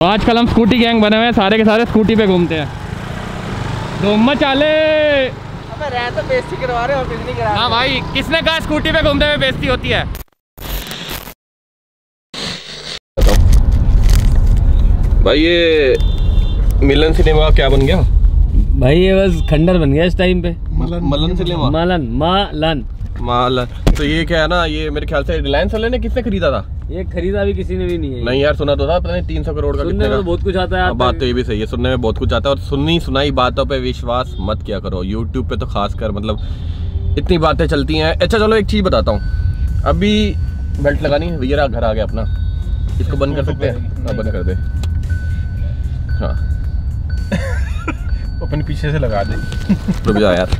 तो आजकल हम स्कूटी गैंग बने हुए हैं सारे के सारे स्कूटी पे घूमते हैं। धुम्म चाले। अबे रह तो बेइज्जती करवा रहे हो कुछ नहीं करा हाँ भाई किसने कहा स्कूटी पे घूमते हुए बेइज्जती होती है? भाई ये मिलन सिनेमा क्या बन गया? भाई ये बस खंडर बन गया इस टाइम पे। मलन। सिनेमा? मालन मालन। माल तो ये क्या है ना ये मेरे ख्याल से रिलायंस वाले ने किसने खरीदा था? ये खरीदा भी किसी ने भी नहीं है नहीं यार सुना तो था पता नहीं तीन सौ करोड़ का सुनने कितने में तो बहुत कुछ आता है हाँ, बात तो ये भी सही है सुनने में बहुत कुछ आता है और सुननी सुनाई बातों पे विश्वास मत किया करो यूट्यूब पे तो खास कर मतलब इतनी बातें चलती हैं। अच्छा चलो एक चीज़ बताता हूँ। अभी बेल्ट लगानी है भैया घर आ गया अपना। इसको बंद कर सकते हैं? हाँ बंद कर दे। हाँ। अपने पीछे से लगा दे। रुक जाओ यार।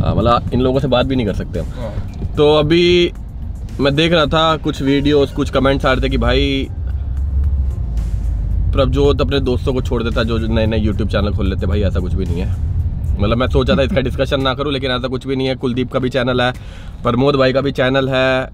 हाँ मतलब इन लोगों से बात भी नहीं कर सकते हम। तो अभी मैं देख रहा था कुछ वीडियोस कुछ कमेंट्स आ रहे थे कि भाई प्रभजोत अपने दोस्तों को छोड़ देता, जो नए नए यूट्यूब चैनल खोल लेते, भाई ऐसा कुछ भी नहीं है। मतलब मैं सोचा था इसका डिस्कशन ना करूँ, लेकिन ऐसा कुछ भी नहीं है। कुलदीप का भी चैनल है, प्रमोद भाई का भी चैनल है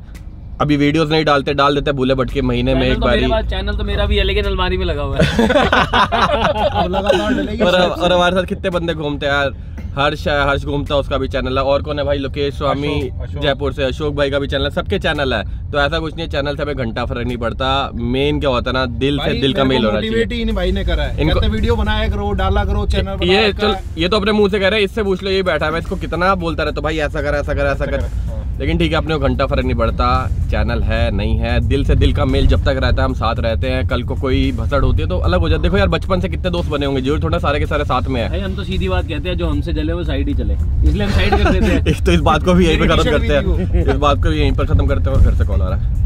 अभी वीडियोस नहीं डालते डाल देते भूले भटके महीने में एक तो बारी। चैनल तो मेरा भी है लेकिन अलमारी में लगा हुआ है। और और हमारे साथ कितने बंदे घूमते हैं यार? हर्ष है हर्ष घूमता है उसका भी चैनल है। और कौन है भाई? लोकेश स्वामी। जयपुर से। अशोक भाई का भी चैनल है सबके चैनल है। तो ऐसा कुछ नहीं है चैनल से हमें घंटा फ़र्क नहीं पड़ता। मेन क्या होता है ना दिल से दिल का मेल होना मोटिवेट चाहिए ही भाई ने करा है। इनको- वीडियो बनाया करो डाला करो चैनल ये चल ये तो अपने मुँह से कह रहे हैं इससे पूछ लो ये बैठा है मैं इसको कितना बोलता रहता तो भाई ऐसा कर ऐसा कर। ऐसा कर हाँ। लेकिन ठीक है अपने को घंटा फ़र्क नहीं पड़ता। चैनल है नहीं है दिल से दिल का मेल जब तक रहता है हम साथ रहते हैं। कल को कोई भसड़ होती है तो अलग हो जाता है। देखो यार बचपन से कितने दोस्त बने होंगे ज़रूर थोड़ा सारे के सारे साथ में है। हम तो सीधी बात कहते हैं जो हमसे जले वो साइड ही चले। इसलिए हम साइड कर देते हैं। इस तो इस बात को भी यहीं पे मेरी खत्म करते हैं। इस बात को भी यहीं पर खत्म करते हैं और घर से कॉल आ रहा है।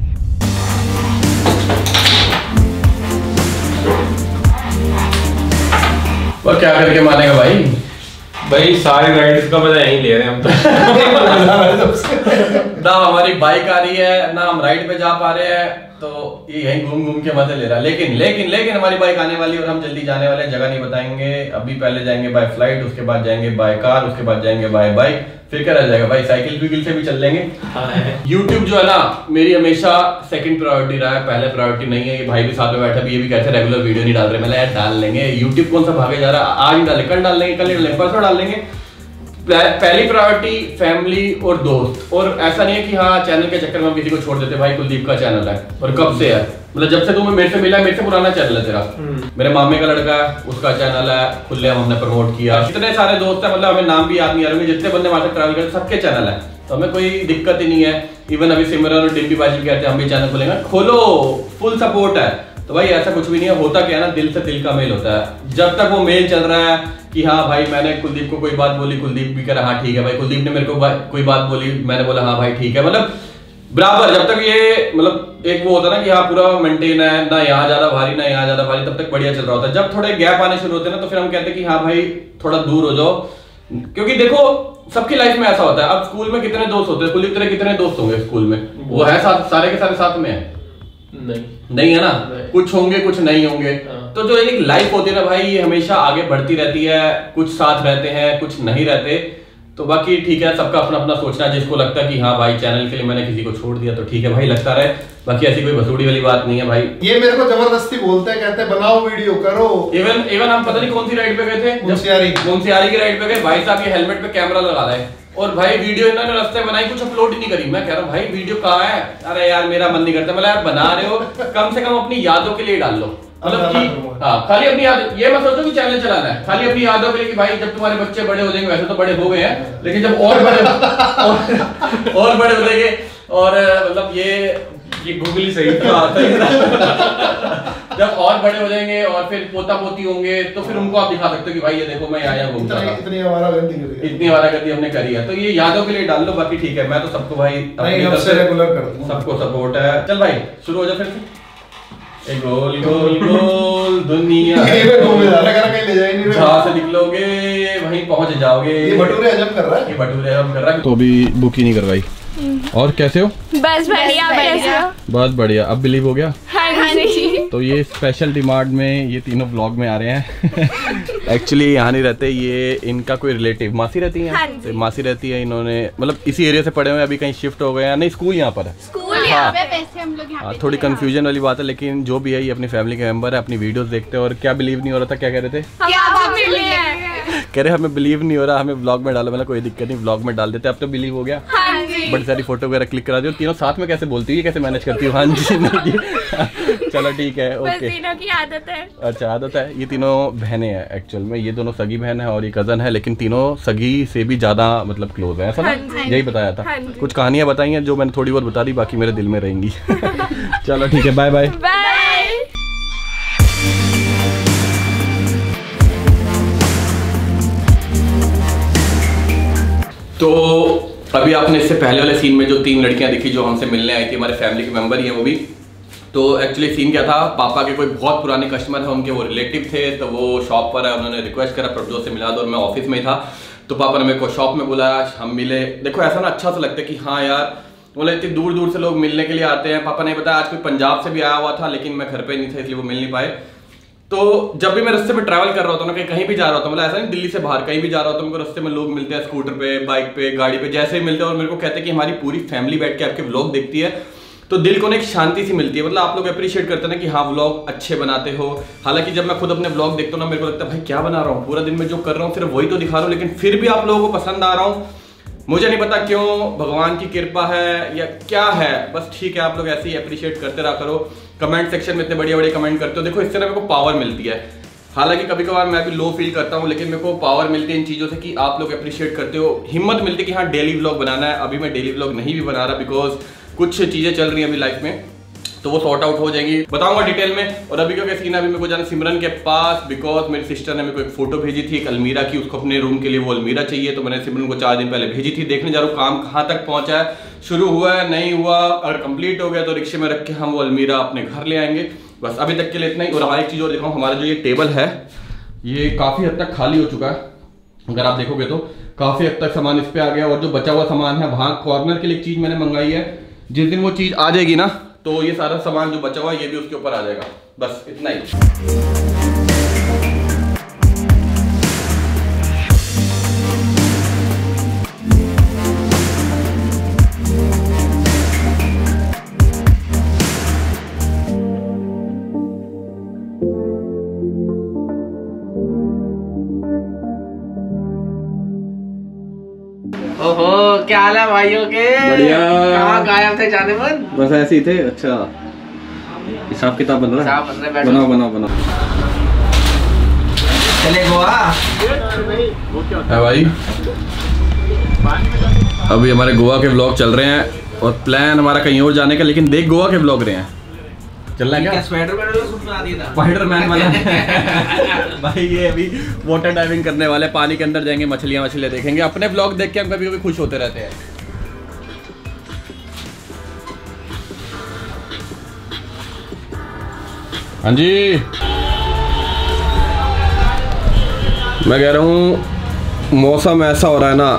और क्या करके मानेगा भाई? भाई सारे राइड्स का मज़ा यहीं ले रहे हैं हम तो। ना हमारी बाइक आ रही है ना हम राइड पे जा पा रहे हैं तो ये यहीं घूम घूम के मज़ा ले रहा है। लेकिन लेकिन लेकिन हमारी बाइक आने वाली है और हम जल्दी जाने वाले हैं जगह नहीं बताएँगे। अभी पहले जाएँगे बाय फ़्लाइट उसके बाद जाएँगे बाय कार उसके बाद जाएँगे बाय बाइक फिर क्या रह जाएगा? भाई साइकिल विकिल से भी चल लेंगे। यूट्यूब जो है ना मेरी हमेशा सेकंड प्रायोरिटी रहा है पहले प्रायोरिटी नहीं है ये भाई भी साथ में बैठा भी ये भी कहते हैं रेगुलर वीडियो नहीं डाल रहे। मैं यार डाल लेंगे। यूट्यूब कौन सा भागे जा रहा है? आज डाले कल डाल लेंगे कल डाल लेंगे परसों डाल लेंगे। पहली प्रायोरिटी फैमिली और दोस्त। और ऐसा नहीं है कि हाँ चैनल के चक्कर में हम किसी को छोड़ देते भाई कुलदीप का चैनल है और कब से है? मतलब जब से तू मेरे से मिला मेरे से पुराना चैनल है तेरा। मेरे मामे का लड़का है उसका चैनल है खुले हम हमने प्रमोट किया। इतने सारे दोस्त है मतलब हमें नाम भी याद नहीं आ रहे जितने बंदे हमारे ट्रैवल करते सबके चैनल है। तो हमें कोई दिक्कत ही नहीं है। इवन अभी सिमरन और डिम्पी बाजी कहते हैं हम भी चैनल खोलेंगे। खोलो फुल सपोर्ट है। तो भाई, ऐसा कुछ भी नहीं है। होता क्या है ना, दिल से दिल का मेल होता है। जब तक वो मेल चल रहा है कि हाँ भाई, मैंने कुलदीप को कोई बात बोली, कुलदीप भी कह रहा हाँ ठीक है भाई। कुलदीप ने मेरे को कोई बात बोली, मैंने बोला हाँ भाई, ठीक है। मतलब बराबर, जब तक ये मतलब एक वो होता है ना कि हाँ पूरा मेंटेन है, ना यहाँ ज़्यादा भारी, ना यहाँ ज़्यादा भारी, तब तक बढ़िया चल रहा होता है। जब थोड़े गैप आने शुरू होते हैं ना तो फिर हम कहते हैं कि हाँ भाई, थोड़ा दूर हो जाओ। क्योंकि देखो, सबकी लाइफ में ऐसा होता है। अब स्कूल में कितने दोस्त होते हैं? कुलदीप, तेरे कितने दोस्त होंगे स्कूल में? वो है साथ, सारे के सारे साथ में है। नहीं। नहीं है ना? नहीं। कुछ होंगे कुछ नहीं होंगे। हाँ। तो जो एक लाइफ होती है ना भाई ये हमेशा आगे बढ़ती रहती है कुछ साथ रहते हैं कुछ नहीं रहते। तो बाकी ठीक है सबका अपना अपना सोचना है जिसको लगता है कि हाँ भाई चैनल के लिए मैंने किसी को छोड़ दिया तो ठीक है भाई लगता रहे। बाकी ऐसी कोई भसूड़ी वाली बात नहीं है भाई। ये मेरे को ज़बरदस्ती बोलते हैं कहते हैं बनाओ वीडियो करो। इवन इवन हम पता नहीं कौन सी राइड पे गए थे जब- मुंशियारी। मुंशियारी की राइड पे गए भाई साहब ये हेलमेट पे कैमरा लगा रहे। और भाई वीडियो इन्होंने रास्ते बनाई कुछ अपलोड ही नहीं करी। मैं कह रहा हूँ भाई वीडियो कहाँ है? अरे यार मेरा मन नहीं करता। मतलब यार बना रहे हो। कम से कम अपनी यादों के लिए डाल लो। मतलब कि हाँ खाली अपनी याद ये मैं सोचो कि चैनल चलाना है। खाली अपनी यादों के लिए कि भाई जब तुम्हारे बच्चे बड़े हो जाएँगे वैसे तो बड़े हो गए हैं लेकिन जब और बड़े और, और बड़े हो जाएँगे और मतलब ये ये गूगल ही सही तो आता है जब और बड़े हो जाएँगे और फिर पोता पोती होंगे तो फिर उनको आप दिखा सकते हो कि भाई ये देखो मैं आया यहाँ घूमता इतनी था इतनी हमारा गलती कर इतनी वारागति हमने करी है। तो ये यादों के लिए डाल लो बाकी ठीक है। मैं तो सबको भाई अपनी नहीं तरफ़ से रेगुलर कर दूँगा सबको सपोर्ट है। चल भाई शुरू हो जा फिर से। गोल गोल गोल दुनिया ये पे घूमे जा रहा ले जाए नहीं जहाँ से निकलोगे वहीं पहुँच जाओगे। ये भटूरे अजब कर रहा है? ये भटूरे अजब कर रहा है। तो अभी बुक ही नहीं करवाई। और कैसे हो? बस बढ़िया बढ़िया। बहुत बढ़िया। अब बिलीव हो गया? हाँ तो ये स्पेशल डिमांड में ये तीनों ब्लॉग में आ रहे हैं। एक्चुअली यहाँ नहीं रहते ये इनका कोई रिलेटिव मासी रहती है? हाँ जी। मासी रहती है इन्होंने मतलब इसी एरिया से पढ़े हुए अभी कहीं शिफ्ट हो गए हैं। नहीं स्कूल यहाँ पर है। स्कूल यहाँ पे वैसे हम लोग यहाँ हाँ थोड़ी। कंफ्यूजन वाली बात है लेकिन जो भी है ये अपनी फैमिली के मेंबर है अपनी वीडियोस देखते हैं और क्या बिलीव नहीं हो रहा था क्या कह रहे थे? क्या बात मिली है कह रहे हमें बिलीव नहीं हो रहा हमें ब्लॉग में डालो मतलब कोई दिक्कत नहीं ब्लॉग में डाल देते अब तो बिलीव हो गया। हाँ बड़ी सारी फ़ोटो वगैरह क्लिक करा दी तीनों साथ में कैसे बोलती है कैसे मैनेज करती हूँ? हाँ जी नहीं जी। चलो ठीक है ओके तीनों की आदत है। अच्छा आदत है। ये तीनों बहनें हैं एक्चुअल में। ये दोनों सगी बहन है और ये कज़न है लेकिन तीनों सगी से भी ज़्यादा मतलब क्लोज है ऐसा ना? हाँ यही बताया था। हाँ कुछ कहानियाँ बताई हैं जो मैंने थोड़ी बहुत बता दी बाकी मेरे दिल में रहेंगी। चलो ठीक है बाय बाय तो अभी आपने इससे पहले वाले सीन में जो तीन लड़कियाँ दिखी जो हमसे मिलने आई थी, हमारे फैमिली के मेंबर ही हैं वो भी। तो एक्चुअली सीन क्या था? पापा के कोई बहुत पुराने कस्टमर है, उनके वो रिलेटिव थे तो वो शॉप पर है उन्होंने रिक्वेस्ट करा प्रभजोत से मिला दो और मैं ऑफ़िस में ही था। तो पापा ने मेरे को शॉप में बुलाया, हम मिले। देखो, ऐसा ना अच्छा सा लगता है कि हाँ यार बोले इतनी दूर दूर से लोग मिलने के लिए आते हैं। पापा ने बताया, आज कोई पंजाब से भी आया हुआ था, लेकिन मैं घर पर नहीं था, इसलिए वो मिल नहीं पाए। तो जब भी मैं रस्ते में ट्रैवल कर रहा होता हूँ ना, कहीं भी जा रहा होता हूँ मतलब ऐसा नहीं दिल्ली से बाहर कहीं भी जा रहा होता हूँ, मेरे रस्ते में लोग मिलते हैं स्कूटर पे बाइक पे, गाड़ी पे, जैसे ही मिलते हैं, और मेरे को कहते हैं कि हमारी पूरी फैमिली बैठ के आपके व्लॉग देखती है। तो दिल को ना एक शांति सी मिलती है मतलब आप लोग अप्रिशिएट करते हैं ना कि हाँ व्लॉग अच्छे बनाते हो। हालाँकि जब मैं खुद अपने व्लॉग देखता हूँ ना, मेरे को लगता है, भाई, क्या बना रहा हूँ? पूरा दिन में जो कर रहा हूँ, सिर्फ़ वही तो दिखा रहा हूँ, लेकिन फिर भी आप लोगों को पसंद आ रहा हूँ। मुझे नहीं पता क्यों भगवान की कृपा है या क्या है। बस ठीक है, आप लोग ऐसे ही अप्रिशिएट करते रहा करो। कमेंट सेक्शन में इतने बढ़िया बढ़िया कमेंट करते हो। देखो, इससे ना मेरे को पावर मिलती है। हालाँकि कभी कभार मैं भी लो फील करता हूँ, लेकिन मेरे को पावर मिलती है इन चीज़ों से कि आप लोग अप्रिशिएट करते हो। हिम्मत मिलती है कि हाँ डेली ब्लॉग बनाना है। अभी मैं डेली ब्लॉग नहीं भी बना रहा बिकॉज़ कुछ चीज़ें चल रही हैं अभी लाइफ में। तो वो सॉर्ट आउट हो जाएगी। बताऊँगा डिटेल में। और अभी क्योंकि सीन अभी मेरे को जाना सिमरन के पास बिकॉज़ मेरी सिस्टर ने मेरे को एक फ़ोटो भेजी थी, एक अलमीरा की, उसको अपने रूम के लिए वो अलमीरा चाहिए तो मैंने सिमरन को चार दिन पहले भेजी थी। देखने जा रहा हूँ काम कहाँ तक पहुँचा है। शुरू हुआ है, नहीं हुआ, अगर कंप्लीट हो गया तो रिक्शे में रख के हम वो अलमीरा अपने घर ले आएँगे। बस अभी तक के लिए इतना ही। और हमारी चीज़ और दिखाऊँ, हमारा जो ये टेबल है, ये काफ़ी हद तक खाली हो चुका है। अगर आप देखोगे तो काफ़ी हद तक सामान इस पे आ गया। और जो बचा हुआ सामान है, वहाँ कॉर्नर के लिए चीज़ मैंने मंगाई है। जिस दिन वो चीज़ आ जाएगी ना तो ये सारा सामान जो बचा हुआ है, ये भी उसके ऊपर आ जाएगा। बस इतना ही। ओहो क्या हाल है भाइयों के? बढ़िया। कहाँ गायब थे जाने मन? बस ऐसे ही थे अच्छा। हिसाब किताब बन रहा है, बनाओ बनाओ बनाओ। चले गोवा। है भाई। अभी हमारे गोवा के ब्लॉग चल रहे हैं और प्लान हमारा कहीं और जाने का लेकिन देख गोवा के ब्लॉग रहे हैं। चलना है क्या स्वेटर मैंने स्पाइडरमैन वाला। भाई ये अभी वाटर डाइविंग करने वाले पानी के अंदर जाएँगे मछलियाँ मछलियाँ देखेंगे। अपने ब्लॉग देख के हम कभी कभी खुश होते रहते हैं। हाँ जी। मैं कह रहा हूँ मौसम ऐसा हो रहा है ना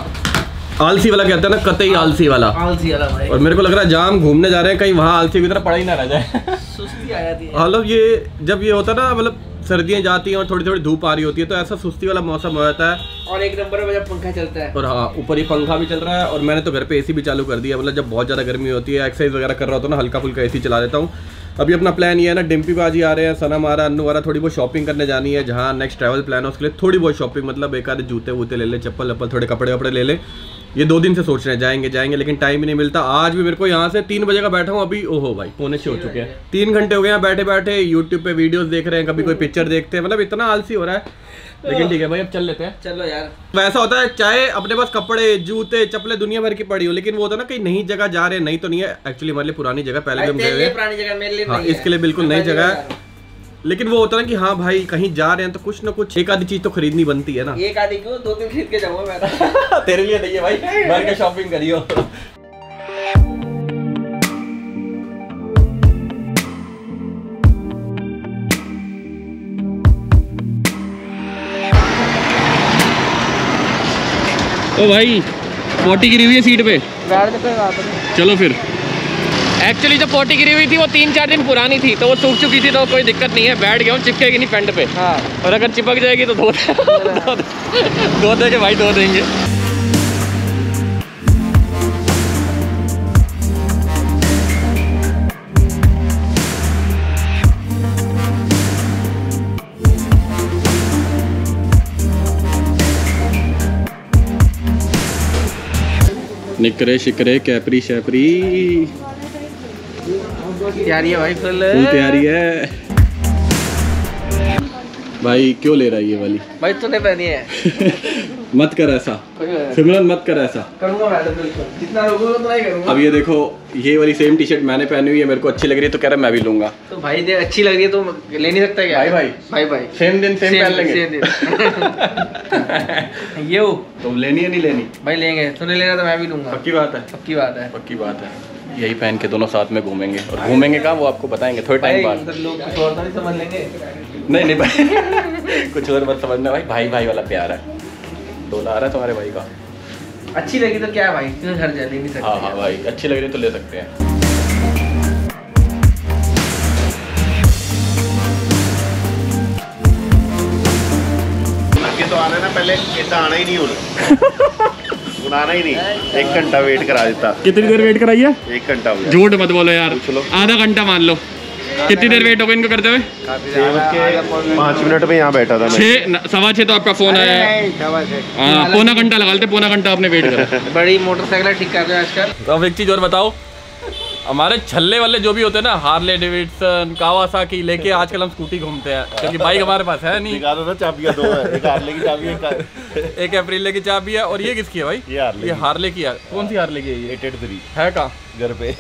आलसी वाला कहते हैं ना कतई आलसी वाला। आलसी वाला भाई। और मेरे को लग रहा है जाम घूमने जा रहे हैं कहीं वहाँ आलसी की तरह पड़ा ही ना रह जाए। सुस्ती आ जाती है। मतलब ये जब ये होता है ना मतलब सर्दियाँ जाती हैं और थोड़ी थोड़ी धूप आ रही होती है तो ऐसा सुस्ती वाला मौसम हो जाता है। और एक नंबर में जब पंखा चलता है। और हाँ ऊपर ही पंखा भी चल रहा है और मैंने तो घर पे एसी भी चालू कर दिया मतलब जब बहुत ज़्यादा गर्मी होती है एक्सरसाइज वगैरह कर रहा होता हूँ ना हल्का फुल्का एसी चला देता हूँ। अभी अपना प्लान ये है ना डिम्पी बाजी आ रहे हैं सनम आ रहा है अन्नू आ रहा थोड़ी बहुत शॉपिंग करने जानी है जहाँ नेक्स्ट ट्रैवल प्लान है उसके लिए थोड़ी बहुत शॉपिंग मतलब एक आधे जूते वूते ले ले चप्पल वप्पल थोड़े कपड़े वपड़े ले ले। ये दो दिन से सोच रहे हैं जाएँगे जाएँगे लेकिन टाइम ही नहीं मिलता। आज भी मेरे को यहाँ से तीन बजे का बैठा हूँ अभी ओहो भाई पौने छः हो चुके हैं। तीन घंटे हो गए हैं बैठे बैठे यूट्यूब पे वीडियोस देख रहे हैं कभी कोई पिक्चर देखते हैं मतलब इतना आलसी हो रहा है। लेकिन ठीक है भाई अब चल लेते हैं। चलो यार। वैसा होता है चाहे अपने पास कपड़े जूते चप्पले दुनिया भर की पड़ी हो लेकिन वो होता है ना कहीं नई जगह जा रहे हैं नहीं तो नहीं है एक्चुअली हमारे लिए पुरानी जगह पहले भी हम गए हुए हाँ। इसके लिए बिल्कुल नई जगह है। लेकिन वो होता है ना कि हाँ भाई कहीं जा रहे हैं तो कुछ ना कुछ एक आधी चीज़ तो खरीदनी बनती है ना। एक आधी क्यों? दो तीन खरीद के जाऊँगा मैं तो। तेरे लिए नहीं है भाई भर के शॉपिंग करियो। ओ भाई पोटी गिरी हुई है सीट पे। बैठ तो नहीं। चलो फिर। एक्चुअली जो पोटी गिरी हुई थी वो तीन चार दिन पुरानी थी तो वो सूख चुकी थी तो कोई दिक्कत नहीं है। बैठ गया हूँ चिपकेगी नहीं पेंट पे। हाँ। और अगर चिपक जाएगी तो धो धो धो देंगे भाई धो देंगे। निकरे शिकरे कैपरी शैपरी। तैयारी है भाई फुल। तैयारी है। भाई क्यों ले रहा है ये वाली? भाई तूने पहनी है। मत कर ऐसा। सिमरन मत कर ऐसा। करूँगा मैं तो बिल्कुल। जितना रोकूँगा उतना ही करूँगा। अब ये देखो ये वाली सेम टी शर्ट मैंने पहनी हुई है मेरे को अच्छी लग रही है तो कह रहा मैं भी लूँगा। तो भाई दे अच्छी लग रही है तो ले नहीं सकता क्या? भाई भाई। भाई भाई। सेम दिन सेम पहन लेंगे। सेम दिन। ये। हो तो लेनी है नहीं लेनी? भाई लेंगे। तूने लेना तो मैं भी लूँगा। पक्की बात है। पक्की बात है। पक्की बात है। यही पहन के दोनों साथ में घूमेंगे। और घूमेंगे कहाँ वो आपको बताएँगे? थोड़े टाइम बाद। तो नहीं नहीं भाई। कुछ और मत समझना भाई। भाई भाई वाला प्यार है। डोला आ रहा है तुम्हारे भाई का। अच्छी लगी तो क्या भाई? क्यों घर जाने भी सकते। हाँ हाँ भाई। अच्छी लग रही तो ले सकते हैं। तो आना ना पहले ऐसा आना ही नहीं होना। सुनाना ही नहीं। एक घंटा वेट करा देता। कितनी देर वेट कराइए एक घंटा झूठ मत बोलो यार। आधा घंटा मान लो। कितनी देर वेट हो गई इनको करते हुए? पाँच मिनट में यहाँ बैठा था छः सवा छः तो आपका फ़ोन आया। है हाँ, पौना घंटा लगाते पौना घंटा आपने वेट करा। बड़ी मोटरसाइकिल ठीक कर रहे आजकल। तो अब एक चीज़ और बताओ। हमारे छल्ले वाले जो भी होते हैं ना हार्ले डेविडसन कावासाकी लेके आजकल हम स्कूटी घूमते हैं क्योंकि बाइक हमारे पास है नहीं। ना चाबियाँ दो है एक हार्ले की चाबी एक एक अप्रैल की चाबी है और ये किसकी है भाई? ये हार्ले ये की। हार्ले की है। कौन सी हार्ले की है ये? एटेड थ्री है कहाँ? घर पे।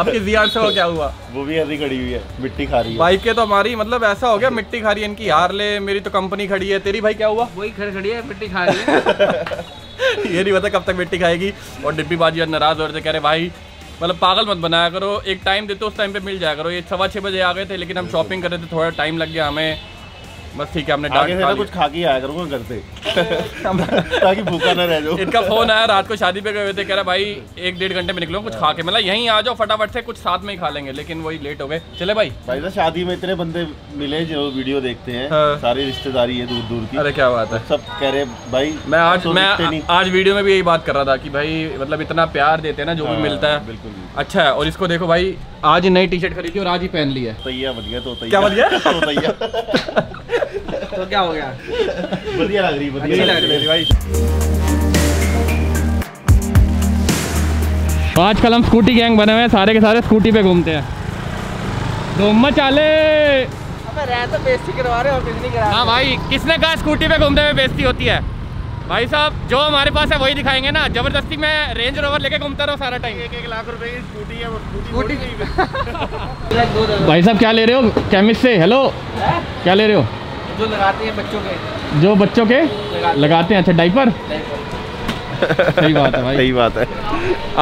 आपकी जी आर से वो क्या हुआ? वो भी ऐसी खड़ी हुई है मिट्टी खा रही है। बाइक के तो हमारी मतलब ऐसा हो गया मिट्टी खा रही है इनकी। हार्ले मेरी तो कंपनी खड़ी है तेरी भाई क्या हुआ? वही खड़ी खड़ी है मिट्टी खा रही है। ये नहीं पता कब तक मिट्टी खाएगी और डिब्बी बाजी और नाराज़ हो रहे थे कह रहे भाई मतलब पागल मत बनाया करो। एक टाइम देते उस टाइम पे मिल जाया करो। ये सवा छः बजे आ गए थे, लेकिन हम शॉपिंग कर रहे थे, थोड़ा टाइम लग गया हमें। बस ठीक है हमने डांट खा कुछ खा के आया करूँगा घर से। ताकि भूखा ना रह जाओ इनका फ़ोन आया रात को शादी पे गए हुए थे कह रहा भाई एक डेढ़ घंटे में निकलो कुछ खा के मतलब यहीं आ जाओ फटाफट से कुछ साथ में ही खा लेंगे। लेकिन वही लेट हो गए। चले भाई। भाई ना शादी में इतने बंदे मिले जो वीडियो देखते हैं। हाँ। सारी रिश्तेदारी है दूर दूर की। अरे क्या बात है। सब कह रहे भाई मैं आज तो मैं आज वीडियो में भी यही बात कर रहा था कि भाई मतलब इतना प्यार देते हैं ना जो भी हाँ, मिलता है। बिल्कुल अच्छा है और इसको देखो भाई आज ही नई टी शर्ट खरीदी और आज ही पहन ली है। तैया बन गया तो क्या बन गया? तो तो क्या हो गया? बढ़िया लग रही बढ़िया लग रही भाई आजकल हम स्कूटी गैंग बने हुए हैं सारे के सारे स्कूटी पे घूमते हैं। धूम चाले अबे रह तो बेइज्जती करवा रहे हो कुछ नहीं करा हाँ भाई किसने कहा स्कूटी पे घूमते हुए बेइज्जती होती है? भाई साहब जो हमारे पास है वही दिखाएँगे ना। ज़बरदस्ती मैं रेंज रोवर लेके घूमता रहा सारा टाइम एक एक लाख रुपए की स्कूटी है वो स्कूटी भाई साहब क्या ले रहे हो? केमिस्ट से हेलो क्या ले रहे हो? जो लगाते हैं बच्चों के। जो बच्चों के? लगाते लगाते हैं अच्छा डाइपर सही बात है भाई। सही बात है।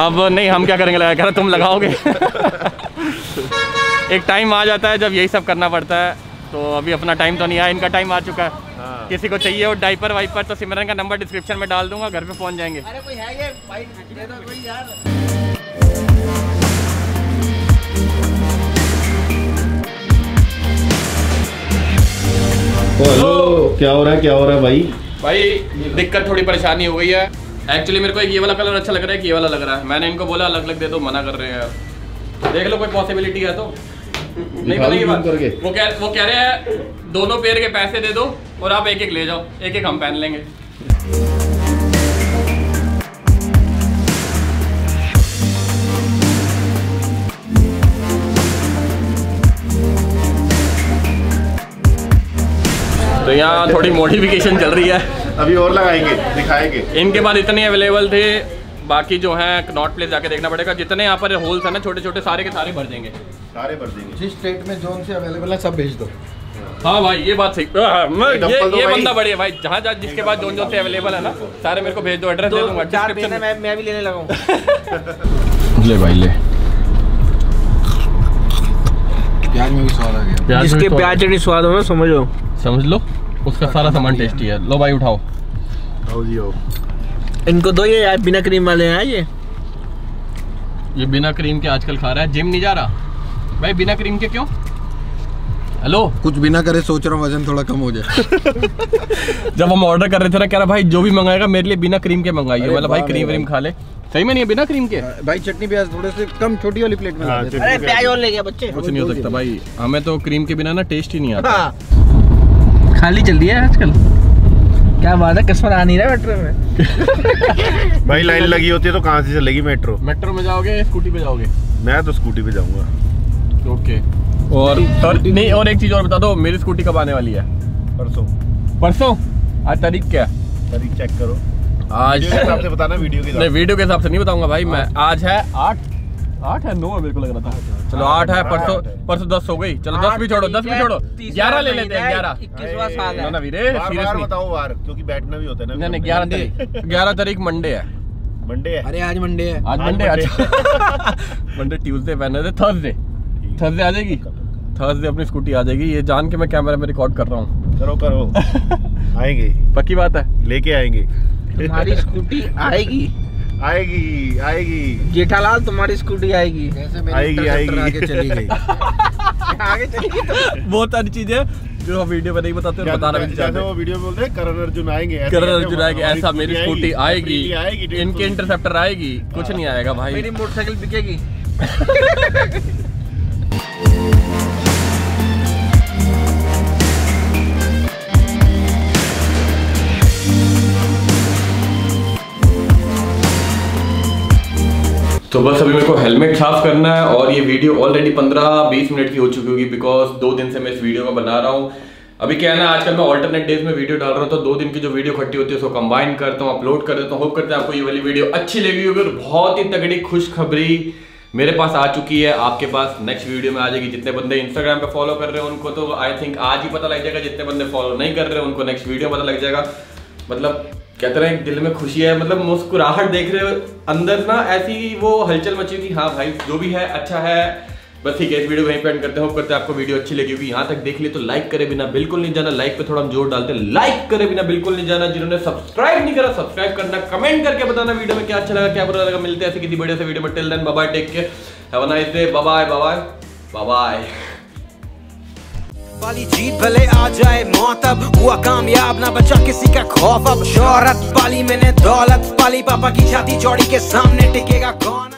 अब नहीं हम क्या करेंगे? लगा कह रहा तुम लगाओगे? एक टाइम आ जाता है जब यही सब करना पड़ता है। तो अभी अपना टाइम तो नहीं आया इनका टाइम आ चुका है। किसी को चाहिए हो डाइपर वाइपर तो सिमरन का नंबर डिस्क्रिप्शन में डाल दूँगा घर पे पहुँच जाएँगे। अरे कोई है ये? भाई दे दो कोई यार। हेलो क्या हो रहा है क्या हो रहा है भाई? भाई दिक्कत थोड़ी परेशानी हो गई है। एक्चुअली मेरे को एक ये वाला कलर अच्छा लग रहा है कि ये वाला लग रहा है। मैंने इनको बोला अलग अलग दे दो मना कर रहे हैं देख लो कोई पॉसिबिलिटी है तो। नहीं पता बात वो कह वो कह रहे हैं दोनों पेड़ के पैसे दे दो और आप एक एक ले जाओ एक एक हम पहन लेंगे। तो यहाँ थोड़ी मॉडिफिकेशन चल रही है। अभी और लगाएँगे दिखाएँगे। इनके पास इतने अवेलेबल थे बाकी जो है नॉट प्लेस जाके देखना पड़ेगा। जितने यहाँ पर होल्स है ना छोटे छोटे सारे के सारे भर देंगे। सारे भर देंगे। जिस स्टेट में जोन से अवेलेबल है सब भेज दो। हाँ भाई ये बात सही। हाँ, ये ये बंदा बढ़िया भाई। जहाँ जहाँ जिसके पास जोन जोन से अवेलेबल है ना सारे मेरे को भेज दो एड्रेस दे दूँगा चार मैं मैं भी लेने लगा हूँ। ले भाई ले। प्याज में भी स्वाद आ गया। जिसके प्याज चटनी स्वाद हो ना समझो समझ लो? उसका सारा सामान टेस्टी है। लो भाई उठाओ। आओ जी आओ। इनको दो ये यार बिना क्रीम वाले हैं ये। ये बिना क्रीम के आजकल खा रहा है। जिम नहीं जा रहा? भाई बिना क्रीम के क्यों? हेलो? कुछ बिना करे सोच रहा हूँ वज़न थोड़ा कम हो जाए। जब हम ऑर्डर कर रहे थे ना कह रहा भाई जो भी मंगाएगा मेरे लिए बिना क्रीम के मंगाइए। मतलब भाई क्रीम व्रीम खा ले। सही में नहीं है? बिना क्रीम के? भाई चटनी प्याज थोड़े से कम छोटी वाली प्लेट में अरे प्याज। और ले गया बच्चे। कुछ नहीं हो सकता भाई। हमें तो क्रीम के बिना ना टेस्ट ही नहीं आता। हाँ। खाली चल रही है आजकल। क्या बात है? कस्टमर आ नहीं रहा मेट्रो में? भाई लाइन लगी होती है तो कहाँ से चलेगी मेट्रो मेट्रो में जाओगे स्कूटी पे जाओगे? मैं तो स्कूटी पे जाऊँगा। ओके और और नहीं और एक चीज़ और बता दो मेरी स्कूटी कब आने वाली है? परसों। परसों? आज तारीख क्या है? तारीख चेक करो। आज वीडियो के हिसाब से बताना वीडियो के नहीं वीडियो के हिसाब से नहीं बताऊँगा भाई मैं आज है आठ आठ है नौ है मेरे को लग रहा था। चलो आठ है परसों परसों दस हो गई। चलो दस भी छोड़ो दस भी छोड़ो। ग्यारह ले लेते हैं ग्यारह। इक्कीसवा साल है। ना वीरे सीरियसली। बताओ बार क्योंकि बैठना भी होता है ना नहीं नहीं ग्यारह तारीख। ग्यारह तारीख मंडे है। मंडे है। अरे आज मंडे है। आज आज मंडे। अच्छा। Monday Tuesday Wednesday Thursday Thursday आ जाएगी? थर्सडे अपनी स्कूटी आ जाएगी। ये जान के मैं कैमरा में रिकॉर्ड कर रहा हूँ। करो करो। आएँगे। पक्की बात है। लेके आएँगे। तुम्हारी स्कूटी आएगी। आएगी आएगी। जेठालाल तुम्हारी स्कूटी आएगी। जैसे मेरी आएगी, आएगी। आके चली गई। आगे चलेगी तो। बहुत सारी चीज़ें जो हम वीडियो में नहीं बताते और बताना भी जैसे वो वीडियो में बोलते हैं करण अर्जुन आएँगे ऐसे करण अर्जुन हैं, आएगी ऐसा मेरी स्कूटी आएगी इनके इंटरसेप्टर आएगी। कुछ नहीं आएगा भाई। मेरी मोटरसाइकिल बिकेगी। तो बस अभी मेरे को हेलमेट साफ़ करना है और ये वीडियो ऑलरेडी 15-20 मिनट की हो चुकी होगी बिकॉज़ दो दिन से मैं इस वीडियो को बना रहा हूँ। अभी क्या है ना, आजकल मैं ऑल्टरनेट डेज़ में वीडियो डाल रहा हूँ तो दो दिन की जो वीडियो इकट्ठी होती है उसको कंबाइन करता हूँ अपलोड कर देता हूँ। होप करते हैं आपको ये वाली वीडियो अच्छी लगी होगी और बहुत ही तगड़ी खुशखबरी मेरे पास आ चुकी है आपके पास। नेक्स्ट वीडियो में आ जाएगी जितने बंदे इंस्टाग्राम पे फॉलो कर रहे हैं उनको तो आई थिंक आज ही पता लग जाएगा जितने बंदे फॉलो नहीं कर रहे हैं, उनको नेक्स्ट वीडियो पता लग जाएगा। मतलब कहते रहे, दिल में खुशी है मतलब मुस्कुराहट देख रहे हो, अंदर ना ऐसी वो हलचल मची कि हाँ भाई, जो भी है अच्छा है। बस ठीक है, इस वीडियो को यहीं पे एंड करते हैं करते आपको वीडियो अच्छी लगी होगी। यहाँ तक देख लिए तो लाइक करे बिना बिल्कुल नहीं जाना लाइक पे थोड़ा हम ज़ोर डालते हैं लाइक करे बिना बिल्कुल नहीं जाना। जिन्होंने सब्सक्राइब नहीं करा सब्सक्राइब करना कमेंट करके बताना वीडियो में क्या अच्छा लगा, क्या बुरा लगा। मिलते हैं ऐसे किसी बढ़िया से वीडियो में। Till then bye take care have bye bye bye वाली जीत भले आ जाए, मौत अब हुआ कामयाब। ना बचा किसी का खौफ अब। शोहरत पाली मैंने, दौलत पाली। पापा की छाती चौड़ी के सामने टिकेगा कौन?